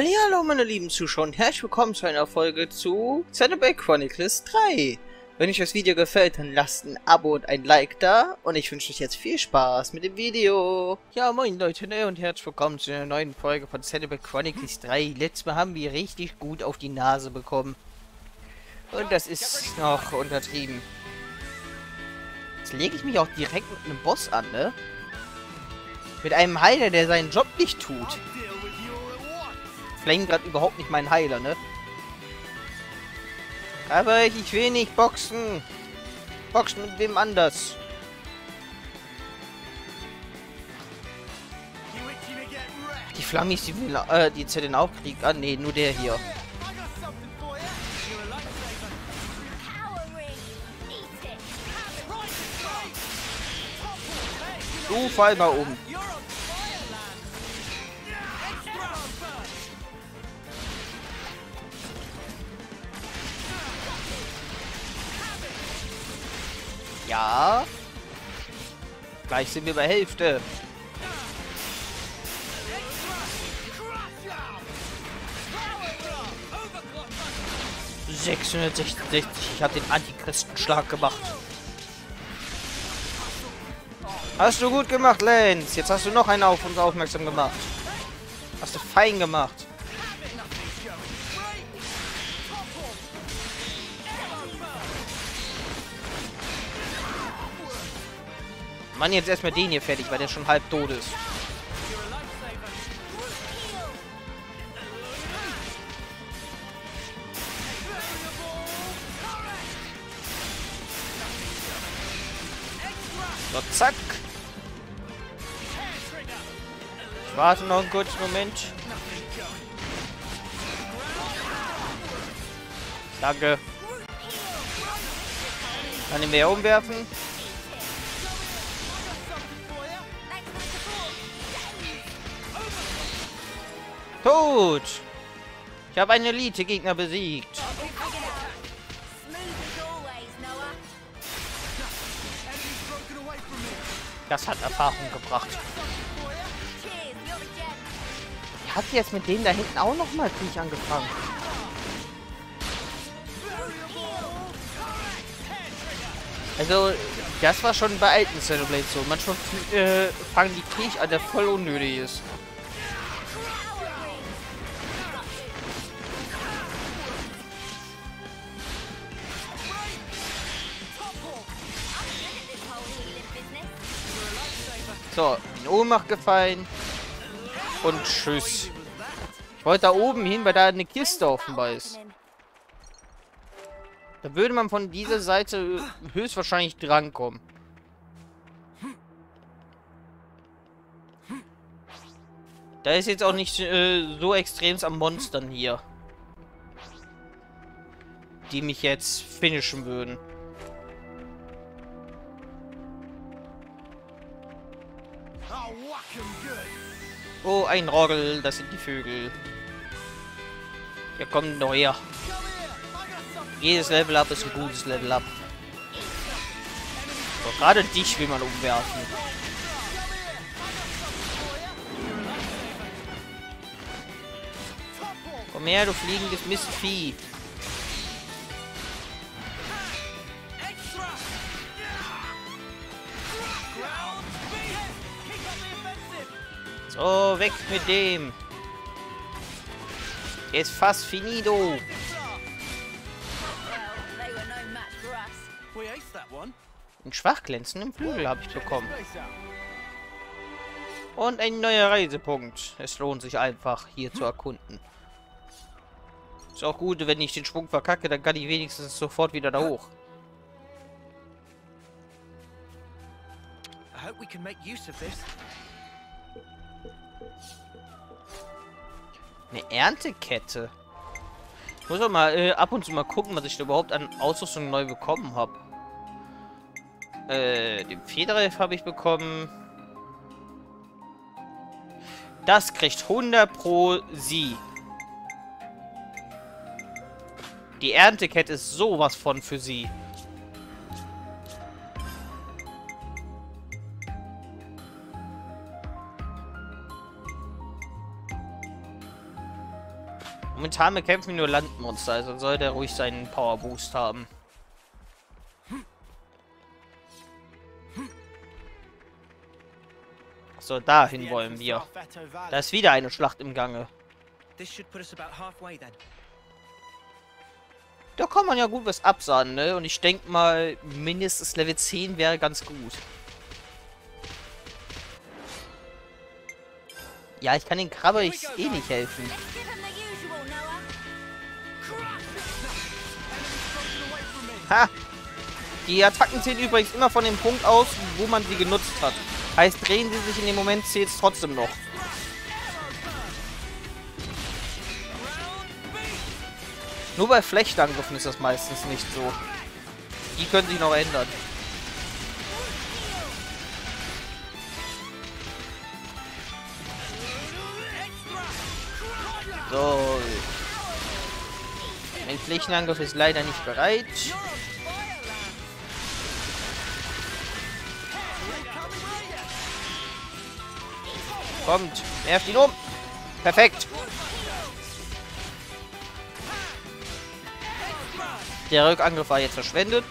Hallo meine lieben Zuschauer und herzlich willkommen zu einer Folge zu Xenoblade Chronicles 3. Wenn euch das Video gefällt, dann lasst ein Abo und ein Like da und ich wünsche euch jetzt viel Spaß mit dem Video. Ja moin Leute ne, und herzlich willkommen zu einer neuen Folge von Xenoblade Chronicles 3. Letztes Mal haben wir richtig gut auf die Nase bekommen. Und das ist noch untertrieben. Jetzt lege ich mich auch direkt mit einem Boss an, ne? Mit einem Heiler, der seinen Job nicht tut. Flame gerade überhaupt nicht mein Heiler, ne? Aber ich will nicht boxen. Boxen mit wem anders. Die Flammis, die will, äh, die Z auch kriegt. Ah, nee, nur der hier. Du fall mal um. Ja. Gleich sind wir bei Hälfte. ...666. Ich habe den Antichristenschlag gemacht. Hast du gut gemacht, Lance. Jetzt hast du noch einen auf uns aufmerksam gemacht. Hast du fein gemacht. Mann, jetzt erstmal den hier fertig, weil der schon halb tot ist. So, zack. Ich warte noch einen kurzen Moment. Danke. Kann ich mehr umwerfen? Gut. Ich habe einen Elite-Gegner besiegt. Das hat Erfahrung gebracht. Ich habe jetzt mit dem da hinten auch noch mal Krieg angefangen. Also, das war schon bei alten Xenoblade so. Manchmal äh, fangen die Krieg an, der voll unnötig ist. So, in Ohnmacht gefallen. Und tschüss. Ich wollte da oben hin, weil da eine Kiste offenbar ist. Da würde man von dieser Seite höchstwahrscheinlich drankommen. Da ist jetzt auch nicht äh, so extrem am Monstern hier. Die mich jetzt finishen würden. Oh, ein Rogel, das sind die Vögel. Hier kommt noch her. Jedes Level Up ist ein gutes Level Up. So, gerade dich will man umwerfen. Komm her, du fliegendes Mistvieh. So, weg mit dem. Jetzt fast finito. Einen schwach glänzenden Flügel habe ich bekommen. Und ein neuer Reisepunkt. Es lohnt sich einfach, hier zu erkunden. Ist auch gut, wenn ich den Schwung verkacke, dann kann ich wenigstens sofort wieder da hoch. I hope we can make use of this. Eine Erntekette. Ich muss auch mal äh, ab und zu mal gucken, was ich da überhaupt an Ausrüstung neu bekommen habe. Äh, den Federreif habe ich bekommen. Das kriegt 100 pro sie. Die Erntekette ist sowas von für sie. Momentan bekämpfen nur Landmonster, also soll der ruhig seinen Power Boost haben. So, dahin wollen wir. Da ist wieder eine Schlacht im Gange. Da kann man ja gut was absahnen, ne? Und ich denke mal, mindestens Level 10 wäre ganz gut. Ja, ich kann den Krabbe ich eh nicht helfen. Ha! Die Attacken zählen übrigens immer von dem Punkt aus, wo man sie genutzt hat. Heißt, drehen sie sich in dem Moment, zählt es trotzdem noch. Nur bei Flechtangriffen ist das meistens nicht so. Die können sich noch ändern. So. Mein Flächenangriff ist leider nicht bereit. Kommt. Nervt ihn um. Perfekt. Der Rückangriff war jetzt verschwendet.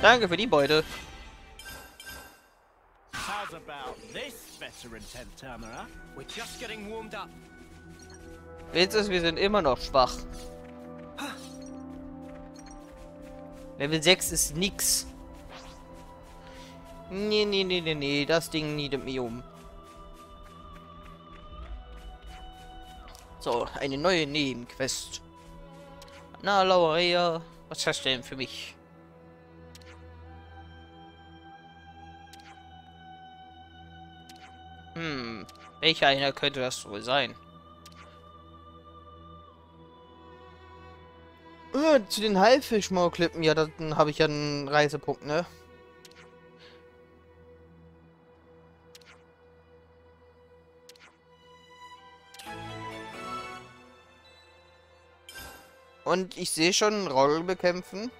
Danke für die Beute. Jetzt ist, wir sind immer noch schwach. Level 6 ist nix. Nee, nee, nee, nee, nee. Das Ding nietet mich um. So, eine neue Nebenquest. Na, Laurea, was hast du denn für mich? Hm, welcher einer könnte das wohl sein? Äh, zu den Haifischmaulklippen, ja, dann habe ich ja einen Reisepunkt, ne? Und ich sehe schon Roll bekämpfen.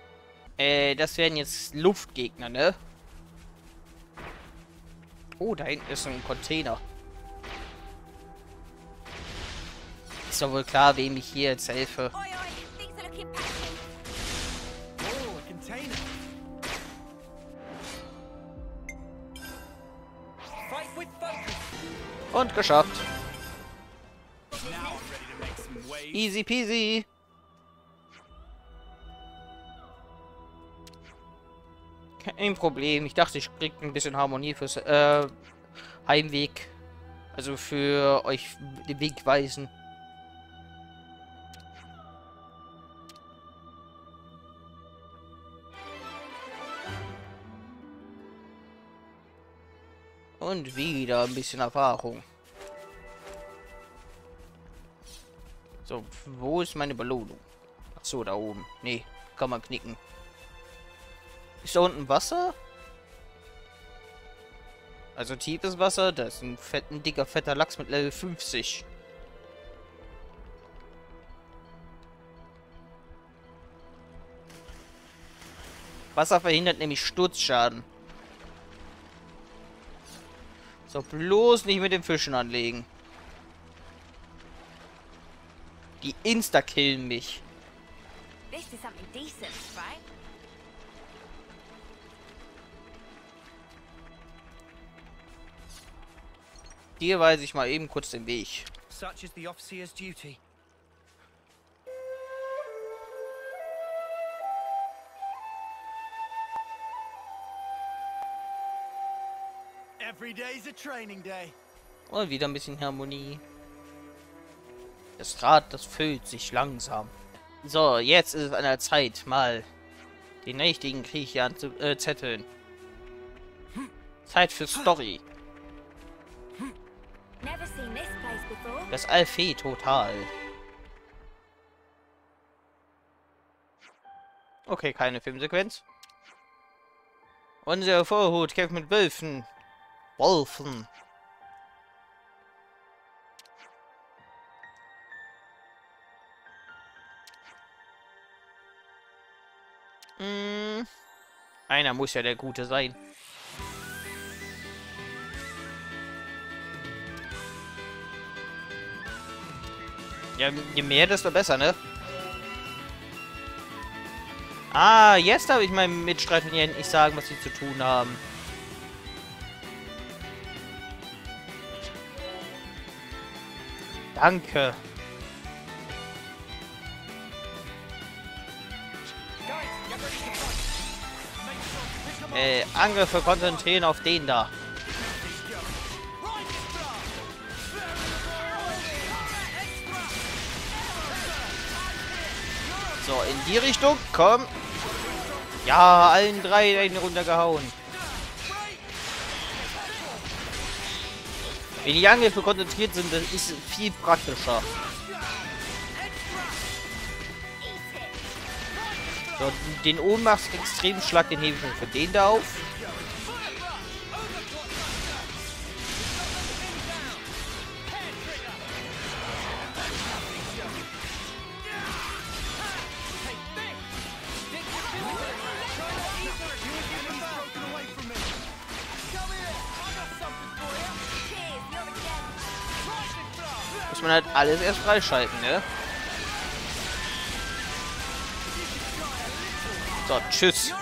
Äh, das wären jetzt Luftgegner, ne? Oh, da hinten ist ein Container. Ist doch wohl klar, wem ich hier jetzt helfe. Und geschafft. Easy peasy. Kein Problem. Ich dachte, ich krieg ein bisschen Harmonie fürs äh, Heimweg. Also für euch den Weg weisen. Und wieder ein bisschen Erfahrung. So, wo ist meine Belohnung? Ach so, da oben. Nee, kann man knicken. Ist da unten Wasser? Also tiefes Wasser, da ist ein fetten, dicker, fetter Lachs mit Level 50. Wasser verhindert nämlich Sturzschaden. So, bloß nicht mit den Fischen anlegen. Die insta-killen mich. Dir weise ich mal eben kurz den Weg. Such is the officer's duty. Und wieder ein bisschen Harmonie. Das Rad, das füllt sich langsam. So, jetzt ist es an der Zeit, mal den richtigen Krieg hier anzuzetteln. Äh, Zeit für Story. Das Alfee total. Okay, keine Filmsequenz. Unser Vorhut kämpft mit Wölfen. Wolfen. Hm. Einer muss ja der Gute sein. Ja, je mehr, desto besser, ne? Ah, jetzt habe ich meinen Mitstreiter endlich sagen, was sie zu tun haben. Danke. Äh, Angriffe konzentrieren auf den da. So, in die Richtung. Komm. Ja, allen drei einen runtergehauen. Wenn die Angriffe konzentriert sind, das ist viel praktischer. So, den Ohnmachtsextremschlag, den hebe ich mir für den da auf. Man halt alles erst freischalten, ne? So, tschüss.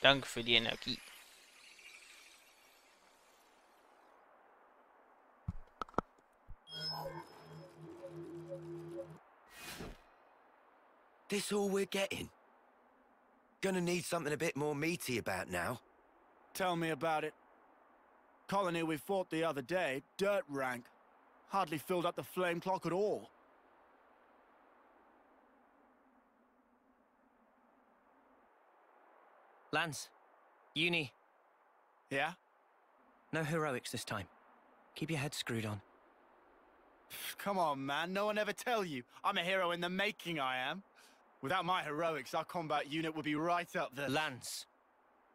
Danke für die Energie. This all we're getting? Gonna need something a bit more meaty about now. Tell me about it. Colony we fought the other day, dirt rank. Hardly filled up the flame clock at all. Lance, Uni, Yeah? no heroics this time. Keep your head screwed on. Come on, man. No one ever tell you. I'm a hero in the making, I am. Without my heroics, our combat unit would be right up there. Lance,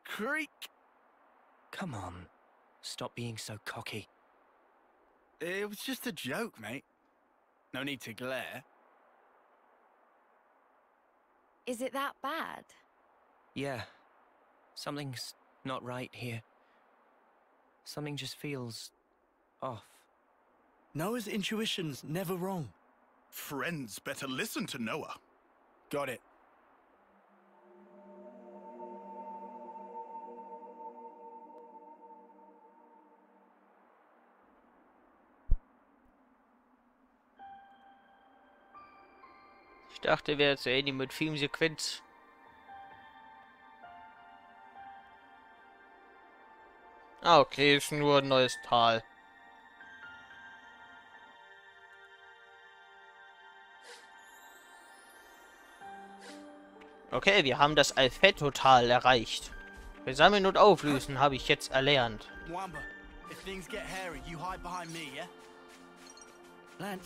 Creak! Come on. Stop being so cocky. It was just a joke, mate. No need to glare. Is it that bad? Yeah, something's not right here. Something just feels off. Noah's intuition's never wrong. Friends better listen to Noah. Got it. Ich dachte, wäre zu Ende mit Filmsequenz. Ah, okay, ist nur ein neues Tal. Okay, wir haben das Alphetto-Tal erreicht. Versammeln und auflösen habe ich jetzt erlernt. Wamba, if things get hairy, you hide behind me, yeah? Worry.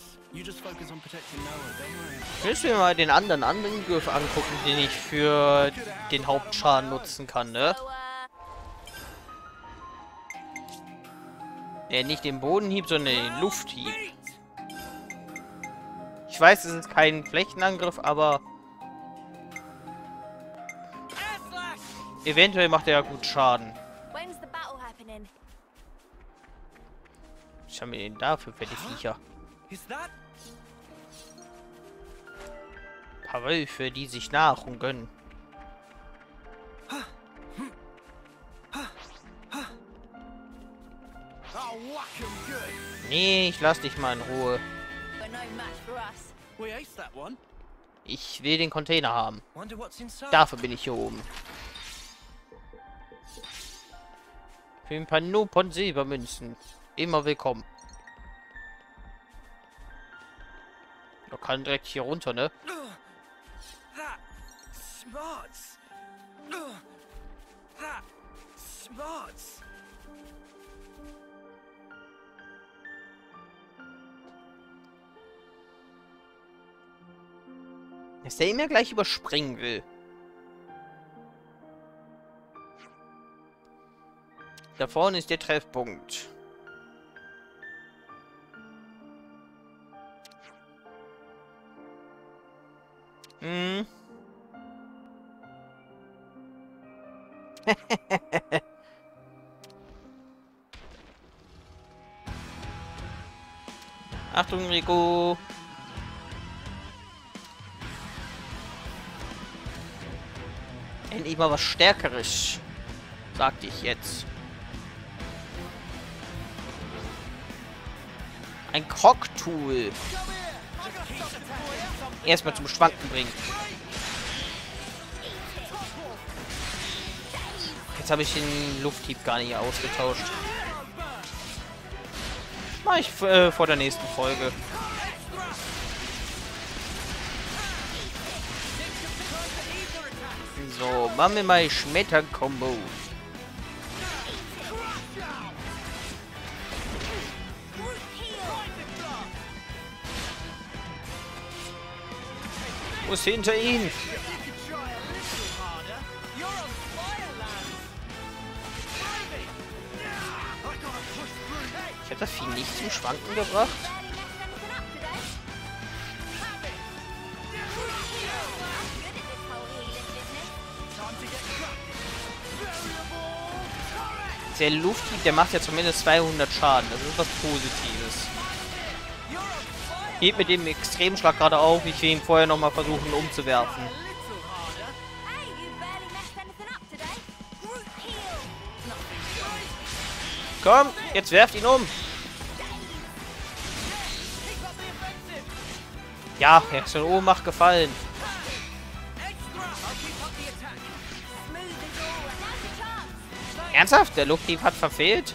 Müssen wir mal den anderen Angriff angucken, den ich für den Hauptschaden nutzen kann, ne? Ja, nicht den Bodenhieb, sondern den Lufthieb. Ich weiß, es ist kein Flächenangriff, aber eventuell macht er ja gut Schaden. When's the battle happening? Was haben wir denn da für fette Viecher? Is that? Paar Wölfe, die sich Nahrung gönnen. Good. Nee, ich lass dich mal in Ruhe. Ich will den Container haben. Dafür bin ich hier oben. Für ein paar Nopon Silbermünzen. Immer willkommen. Kann direkt hier runter, ne? Smarts. Smarts. Dass der ihn gleich überspringen will. Da vorne ist der Treffpunkt. Mhm. Achtung, Rico! Endlich mal was Stärkeres, sagte ich jetzt. Ein Cocktool. Tool. Erstmal zum Schwanken bringen. Jetzt habe ich den Lufthieb gar nicht ausgetauscht. Mach ich äh, vor der nächsten Folge. So, machen wir mal Schmetter-Kombo. Muss hinter ihn. Ich habe das Vieh nicht zum Schwanken gebracht. Der Lufthieb, der macht ja zumindest 200 Schaden. Das ist was Positives. Geht mit dem Extremschlag gerade auf. Ich will ihn vorher nochmal versuchen umzuwerfen. Komm, jetzt werft ihn um. Ja, Ohnmacht gefallen. As always. Now's your chance. Ernsthaft? Der Lufthieb hat verfehlt?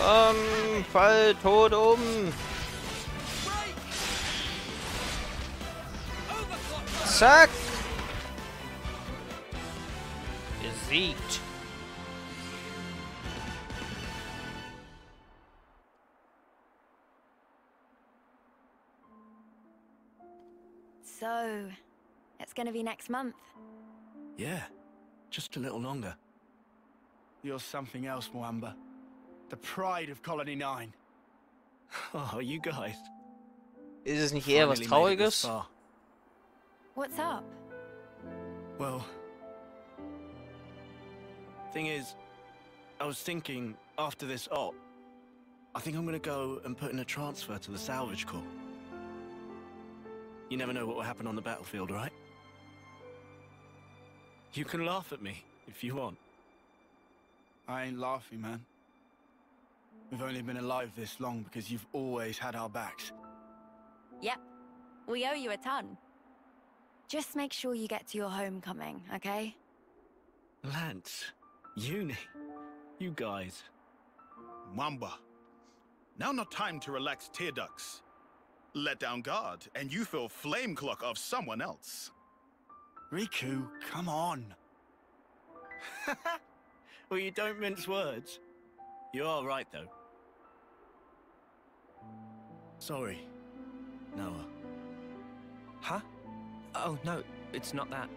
Komm, fall tot um. Zack. Besiegt. So, it's gonna be next month. Yeah, just a little longer. You're something else, Mwamba. The pride of Colony 9. Oh, you guys. Ist es nicht eher was finally this Trauriges? What's up? Well, thing is, I was thinking after this op, I think I'm gonna go and put in a transfer to the salvage corps. You never know what will happen on the battlefield, right? You can laugh at me if you want. I ain't laughing, man. We've only been alive this long because you've always had our backs. Yep. We owe you a ton. Just make sure you get to your homecoming, okay? Lance, Uni, you guys. Mwamba. Now not time to relax tear ducts. Let down guard, and you feel flame clock of someone else. Riku, come on. well, you don't mince words. You are right, though. Sorry, Noah. Huh? Oh, no, it's not that.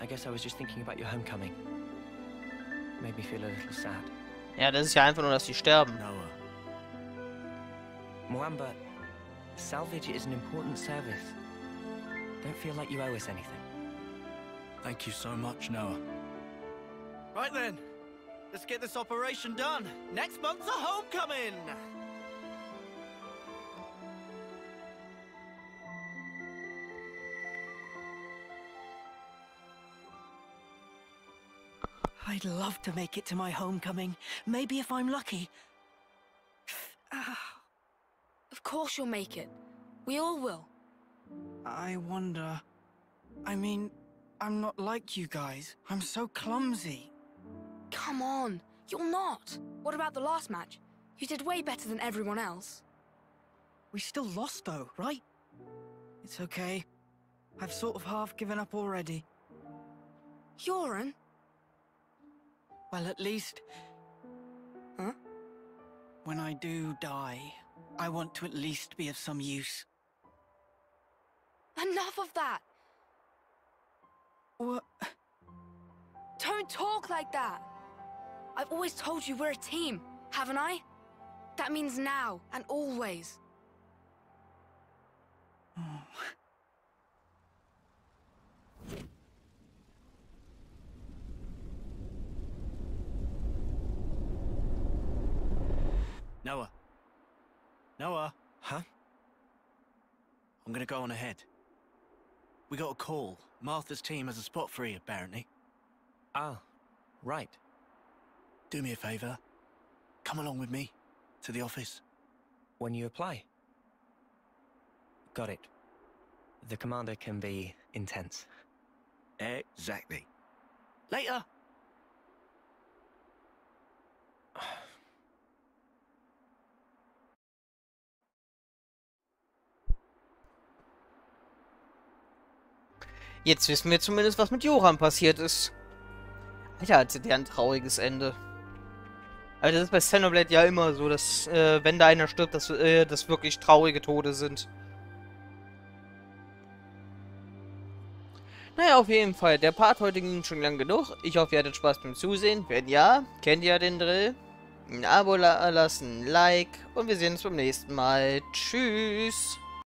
I guess I was just thinking about your homecoming. Made me feel a little sad. Ja, das ist ja einfach nur, dass sie sterben. Noah. Moamba, salvage is an important service. Don't feel like you owe us anything. Thank you so much, Noah. Right then, let's get this operation done. Next month's a homecoming! I'd love to make it to my homecoming. Maybe if I'm lucky. Ah, Of course you'll make it. We all will. I wonder. I mean, I'm not like you guys. I'm so clumsy. Come on, you're not. What about the last match? You did way better than everyone else. We still lost though, right? It's okay. I've sort of half given up already. Yoren? Well, at least. Huh? When I do die, I want to at least be of some use. Enough of that! What? Don't talk like that! I've always told you we're a team, haven't I? That means now and always. Oh. Noah. Noah. Huh? I'm gonna go on ahead. We got a call. Martha's team has a spot for you, apparently. Ah, right. Do me a favor. Come along with me to the office. When you apply. Got it. The commander can be intense. Exactly. Later. Jetzt wissen wir zumindest, was mit Joram passiert ist. Alter, hatte der ein trauriges Ende. Also das ist bei Xenoblade ja immer so, dass, äh, wenn da einer stirbt, dass äh, das wirklich traurige Tode sind. Naja, auf jeden Fall. Der Part heute ging schon lang genug. Ich hoffe, ihr hattet Spaß beim Zusehen. Wenn ja, kennt ihr den Drill. Ein Abo lassen, ein Like und wir sehen uns beim nächsten Mal. Tschüss.